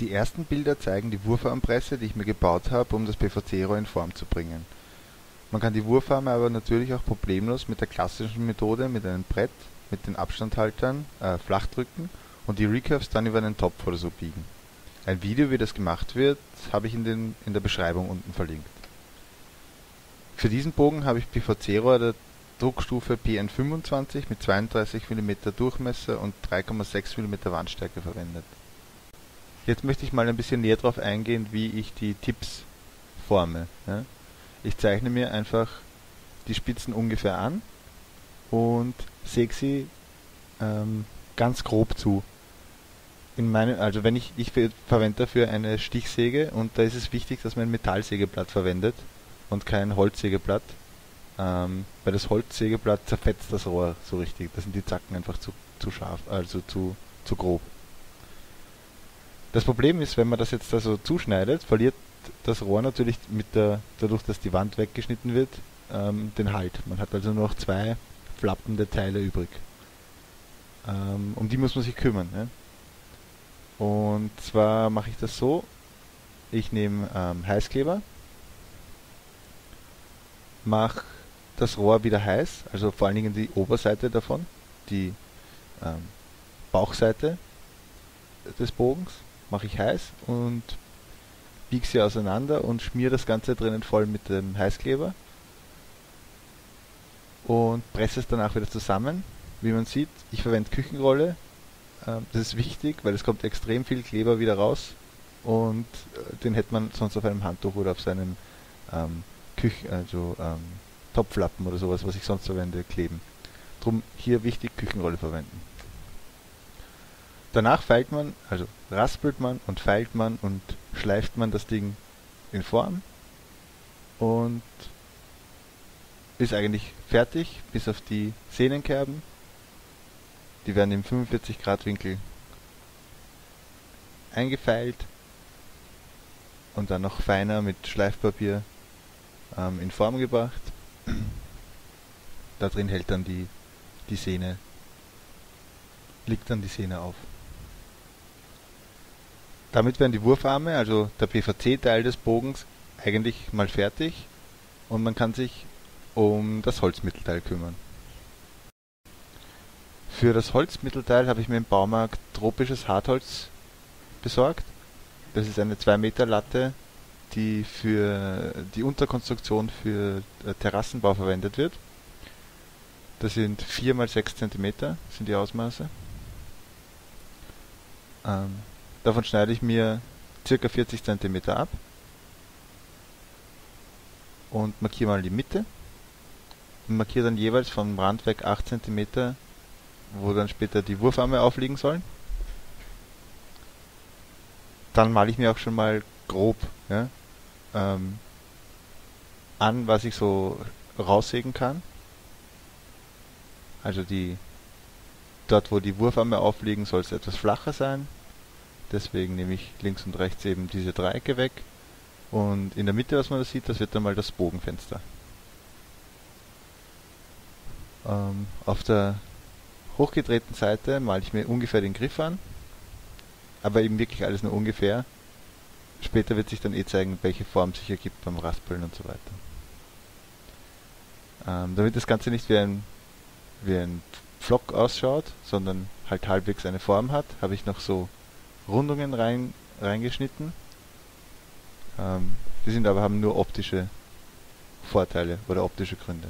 Die ersten Bilder zeigen die Wurfarmpresse, die ich mir gebaut habe, um das PVC-Rohr in Form zu bringen. Man kann die Wurfarme aber natürlich auch problemlos mit der klassischen Methode mit einem Brett, mit den Abstandhaltern äh, flach drücken und die Recurves dann über einen Topf oder so biegen. Ein Video, wie das gemacht wird, habe ich in, der Beschreibung unten verlinkt. Für diesen Bogen habe ich PVC-Rohr der Druckstufe PN25 mit 32 mm Durchmesser und 3,6 mm Wandstärke verwendet. Jetzt möchte ich mal ein bisschen näher darauf eingehen, wie ich die Tipps forme. Ja. Ich zeichne mir einfach die Spitzen ungefähr an und säge sie ähm, ganz grob zu. In meinem, also wenn ich, ich verwende dafür eine Stichsäge und da ist es wichtig, dass man ein Metallsägeblatt verwendet und kein Holzsägeblatt, ähm, weil das Holzsägeblatt zerfetzt das Rohr so richtig. Da sind die Zacken einfach zu, zu scharf, also zu, zu grob. Das Problem ist, wenn man das jetzt also zuschneidet, verliert das Rohr natürlich mit der, dadurch, dass die Wand weggeschnitten wird, ähm, den Halt. Man hat also nur noch zwei flappende Teile übrig. Ähm, um die muss man sich kümmern. Ne? Und zwar mache ich das so, ich nehme ähm, Heißkleber, mache das Rohr wieder heiß, also vor allen Dingen die Oberseite davon, die ähm, Bauchseite des Bogens, mache ich heiß und biege sie auseinander und schmiere das Ganze drinnen voll mit dem Heißkleber und presse es danach wieder zusammen. Wie man sieht, ich verwende Küchenrolle. Ähm, das ist wichtig, weil es kommt extrem viel Kleber wieder raus und äh, den hätte man sonst auf einem Handtuch oder auf seinem ähm, Küchen, also ähm, Topflappen oder sowas, was ich sonst verwende, kleben. Drum hier wichtig Küchenrolle verwenden. Danach feilt man, also raspelt man und feilt man und schleift man das Ding in Form und ist eigentlich fertig, bis auf die Sehnenkerben. Die werden im 45 Grad Winkel eingefeilt und dann noch feiner mit Schleifpapier ähm, in Form gebracht. da drin hält dann die, die Sehne, liegt dann die Sehne auf. Damit werden die Wurfarme, also der PVC-Teil des Bogens, eigentlich mal fertig und man kann sich um das Holzmittelteil kümmern. Für das Holzmittelteil habe ich mir im Baumarkt tropisches Hartholz besorgt. Das ist eine 2 Meter Latte, die für die Unterkonstruktion für äh, Terrassenbau verwendet wird. Das sind 4 x 6 cm sind die Ausmaße. Ähm, Davon schneide ich mir ca. 40 cm ab und markiere mal die Mitte und markiere dann jeweils vom Rand weg 8 cm, wo dann später die Wurfarme aufliegen sollen. Dann male ich mir auch schon mal grob ja, ähm, an, was ich so raussägen kann. Also die dort, wo die Wurfarme aufliegen, soll es etwas flacher sein. Deswegen nehme ich links und rechts eben diese Dreiecke weg. Und in der Mitte, was man da sieht, das wird dann mal das Bogenfenster. Ähm, auf der hochgedrehten Seite male ich mir ungefähr den Griff an. Aber eben wirklich alles nur ungefähr. Später wird sich dann eh zeigen, welche Form sich ergibt beim Raspeln und so weiter. Ähm, damit das Ganze nicht wie ein, wie ein Pflock ausschaut, sondern halt halbwegs eine Form hat, habe ich noch so Rundungen rein, reingeschnitten. Ähm, die sind aber haben nur optische Vorteile oder optische Gründe.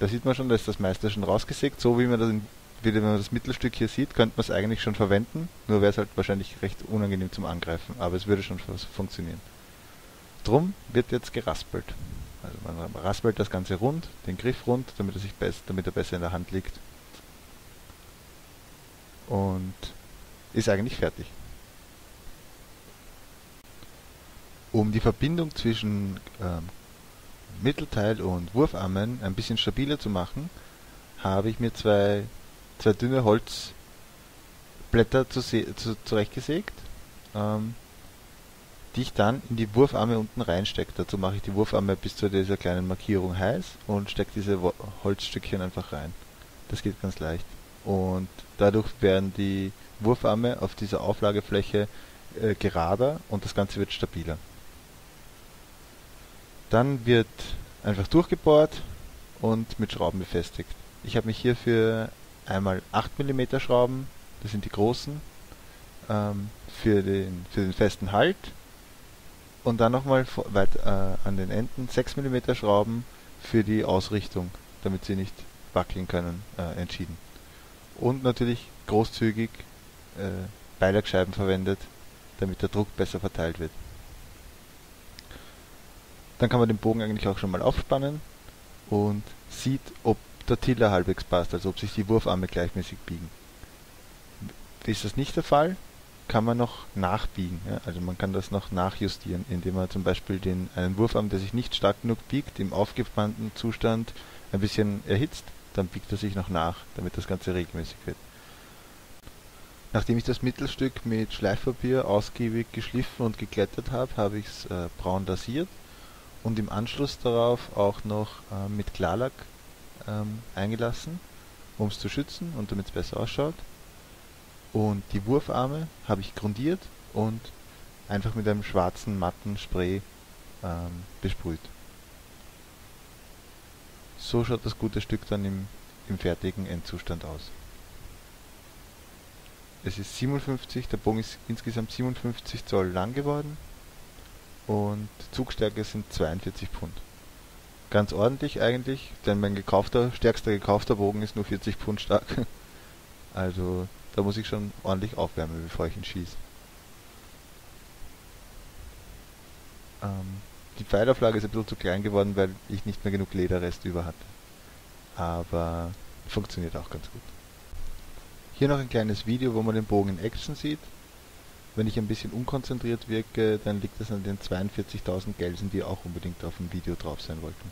Da sieht man schon, da ist das meiste schon rausgesägt. So wie man das, in, wie man das Mittelstück hier sieht, könnte man es eigentlich schon verwenden. Nur wäre es halt wahrscheinlich recht unangenehm zum Angreifen. Aber es würde schon funktionieren. Drum wird jetzt geraspelt. Also man raspelt das Ganze rund, den Griff rund, damit er, sich damit er besser in der Hand liegt. Und ist eigentlich fertig. Um die Verbindung zwischen ähm, Mittelteil und Wurfarmen ein bisschen stabiler zu machen, habe ich mir zwei, zwei dünne Holzblätter zu, zu, zurechtgesägt, ähm, die ich dann in die Wurfarme unten reinstecke. Dazu mache ich die Wurfarme bis zu dieser kleinen Markierung heiß und stecke diese Holzstückchen einfach rein. Das geht ganz leicht. Und dadurch werden die Wurfarme auf dieser Auflagefläche äh, gerader und das Ganze wird stabiler. Dann wird einfach durchgebohrt und mit Schrauben befestigt. Ich habe mich hier für einmal 8 mm Schrauben, das sind die großen, ähm, für, den, für den festen Halt und dann nochmal weit äh, an den Enden 6 mm Schrauben für die Ausrichtung, damit sie nicht wackeln können, äh, entschieden. Und natürlich großzügig äh, Beilagscheiben verwendet, damit der Druck besser verteilt wird. Dann kann man den Bogen eigentlich auch schon mal aufspannen und sieht, ob der Tiller halbwegs passt, also ob sich die Wurfarme gleichmäßig biegen. Ist das nicht der Fall, kann man noch nachbiegen. Ja? Also man kann das noch nachjustieren, indem man zum Beispiel den, einen Wurfarm, der sich nicht stark genug biegt, im aufgespannten Zustand ein bisschen erhitzt, dann biegt er sich noch nach, damit das Ganze regelmäßig wird. Nachdem ich das Mittelstück mit Schleifpapier ausgiebig geschliffen und geglättet habe, habe ich es äh, braun lasiert und im Anschluss darauf auch noch äh, mit Klarlack ähm, eingelassen, um es zu schützen und damit es besser ausschaut. Und die Wurfarme habe ich grundiert und einfach mit einem schwarzen matten Spray ähm, besprüht. So schaut das gute Stück dann im, im fertigen Endzustand aus. Es ist 57, der Bogen ist insgesamt 57 Zoll lang geworden und Zugstärke sind 42 Pfund. Ganz ordentlich eigentlich, denn mein gekaufter, stärkster gekaufter Bogen ist nur 40 Pfund stark. Also da muss ich schon ordentlich aufwärmen, bevor ich ihn schieße. Ähm, die Pfeilauflage ist ein bisschen zu klein geworden, weil ich nicht mehr genug Lederrest über hatte. Aber funktioniert auch ganz gut. Hier noch ein kleines Video, wo man den Bogen in Action sieht. Wenn ich ein bisschen unkonzentriert wirke, dann liegt das an den 42.000 Gelsen, die auch unbedingt auf dem Video drauf sein wollten.